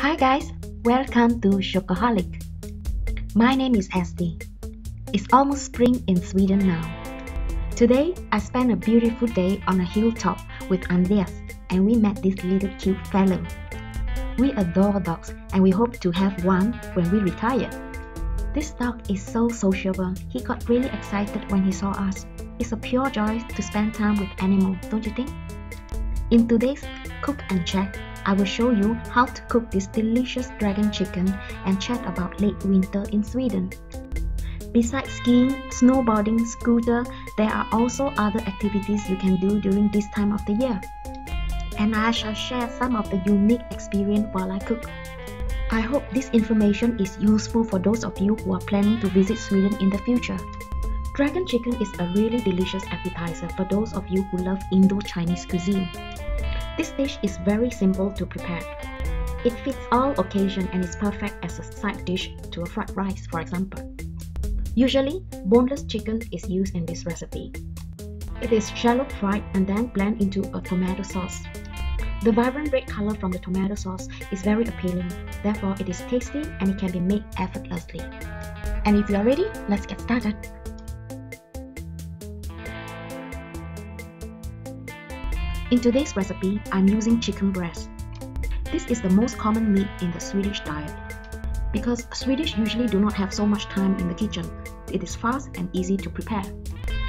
Hi guys, welcome to Shiokoholic. My name is Estee. It's almost spring in Sweden now. Today, I spent a beautiful day on a hilltop with Andreas and we met this little cute fellow. We adore dogs and we hope to have one when we retire. This dog is so sociable. He got really excited when he saw us. It's a pure joy to spend time with animals, don't you think? In today's Cook and Chat, I will show you how to cook this delicious dragon chicken and chat about late winter in Sweden. Besides skiing, snowboarding, scooter, there are also other activities you can do during this time of the year. And I shall share some of the unique experience while I cook. I hope this information is useful for those of you who are planning to visit Sweden in the future. Dragon chicken is a really delicious appetizer for those of you who love Indo-Chinese cuisine. This dish is very simple to prepare. It fits all occasions and is perfect as a side dish to a fried rice, for example. Usually, boneless chicken is used in this recipe. It is shallow fried and then blended into a tomato sauce. The vibrant red color from the tomato sauce is very appealing, therefore it is tasty and it can be made effortlessly. And if you are ready, let's get started. In today's recipe, I'm using chicken breast. This is the most common meat in the Swedish diet. Because Swedish usually do not have so much time in the kitchen, it is fast and easy to prepare.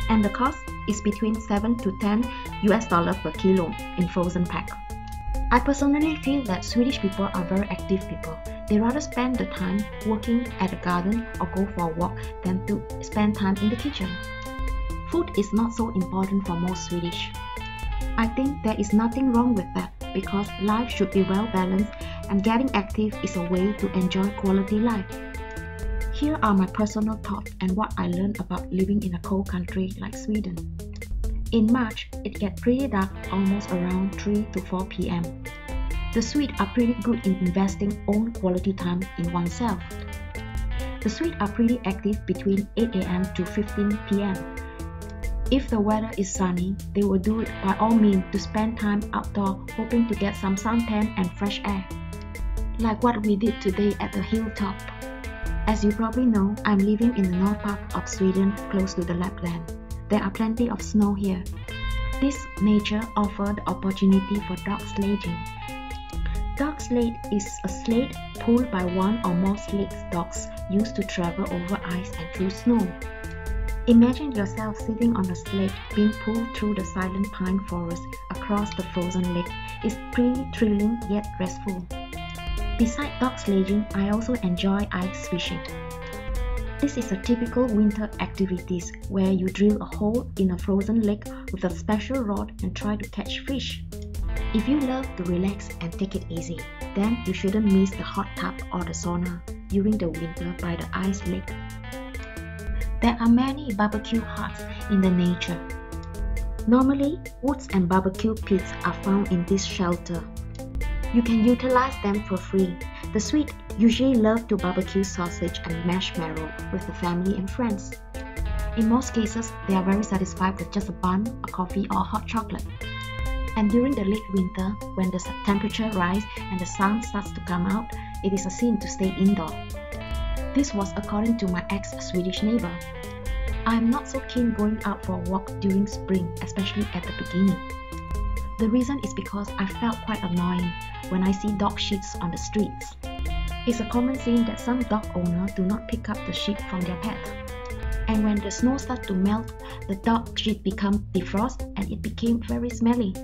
And the cost is between 7 to 10 US dollar per kilo in frozen pack. I personally feel that Swedish people are very active people. They rather spend the time working at the garden or go for a walk than to spend time in the kitchen. Food is not so important for most Swedish. I think there is nothing wrong with that because life should be well balanced and getting active is a way to enjoy quality life. Here are my personal thoughts and what I learned about living in a cold country like Sweden. In March, it gets pretty dark almost around 3 to 4 pm. The Swedes are pretty good in investing own quality time in oneself. The Swedes are pretty active between 8 am to 15 pm. If the weather is sunny, they will do it by all means to spend time outdoor hoping to get some suntan and fresh air. Like what we did today at the hilltop. As you probably know, I'm living in the north part of Sweden close to the Lapland. There are plenty of snow here. This nature offers the opportunity for dog sledging. Dog sled is a sled pulled by one or more sled dogs used to travel over ice and through snow. Imagine yourself sitting on a sled being pulled through the silent pine forest across the frozen lake. It's pretty thrilling yet restful. Besides dog sledging, I also enjoy ice fishing. This is a typical winter activity where you drill a hole in a frozen lake with a special rod and try to catch fish. If you love to relax and take it easy, then you shouldn't miss the hot tub or the sauna during the winter by the ice lake. There are many barbecue huts in the nature. Normally, woods and barbecue pits are found in this shelter. You can utilize them for free. The Swedes usually love to barbecue sausage and marshmallow with the family and friends. In most cases, they are very satisfied with just a bun, a coffee, or a hot chocolate. And during the late winter, when the temperature rises and the sun starts to come out, it is a sin to stay indoor. This was according to my ex-Swedish neighbor. I am not so keen going out for a walk during spring, especially at the beginning. The reason is because I felt quite annoying when I see dog sheets on the streets. It's a common scene that some dog owners do not pick up the sheet from their pet. And when the snow starts to melt, the dog sheet becomes defrost and it became very smelly.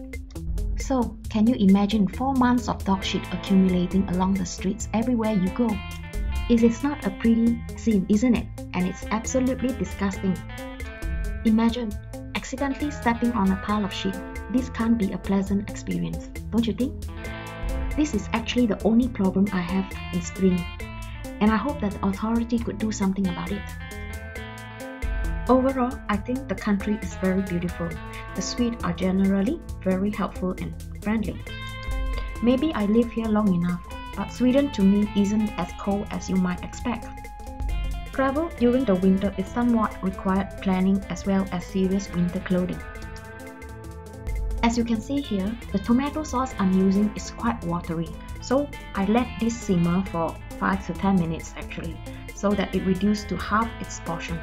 So, can you imagine 4 months of dog shit accumulating along the streets everywhere you go? It is not a pretty scene, isn't it? And it's absolutely disgusting. Imagine accidentally stepping on a pile of shit. This can't be a pleasant experience, don't you think? This is actually the only problem I have in spring, and I hope that the authority could do something about it. Overall, I think the country is very beautiful. The Swedes are generally very helpful and friendly. Maybe I live here long enough but Sweden to me isn't as cold as you might expect. Travel during the winter is somewhat required planning as well as serious winter clothing. As you can see here, the tomato sauce I'm using is quite watery, So I let this simmer for 5 to 10 minutes actually, so that it reduces to half its portion.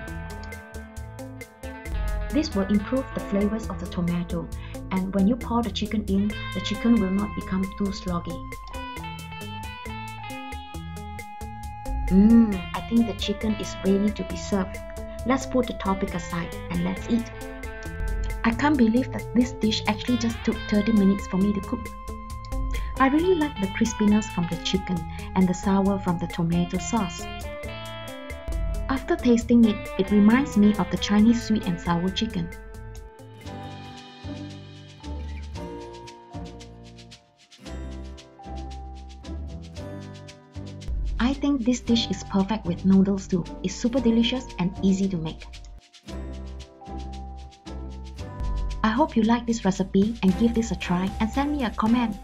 This will improve the flavors of the tomato and when you pour the chicken in, the chicken will not become too sloggy. Mmm, I think the chicken is ready to be served. Let's put the topic aside and let's eat. I can't believe that this dish actually just took 30 minutes for me to cook. I really like the crispiness from the chicken and the sour from the tomato sauce. After tasting it, it reminds me of the Chinese sweet and sour chicken. I think this dish is perfect with noodles too. It's super delicious and easy to make. I hope you like this recipe and give this a try and send me a comment.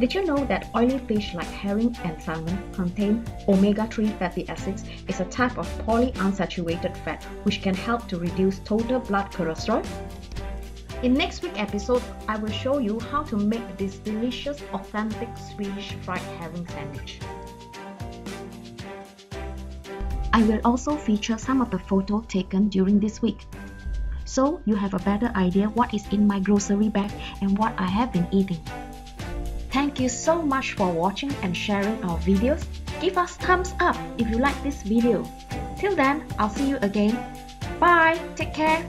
Did you know that oily fish like herring and salmon contain omega-3 fatty acids is a type of polyunsaturated fat which can help to reduce total blood cholesterol? In next week episode, I will show you how to make this delicious authentic Swedish fried herring sandwich. I will also feature some of the photos taken during this week. So you have a better idea what is in my grocery bag and what I have been eating. Thank you so much for watching and sharing our videos. Give us thumbs up if you like this video. Till then, I'll see you again. Bye, take care.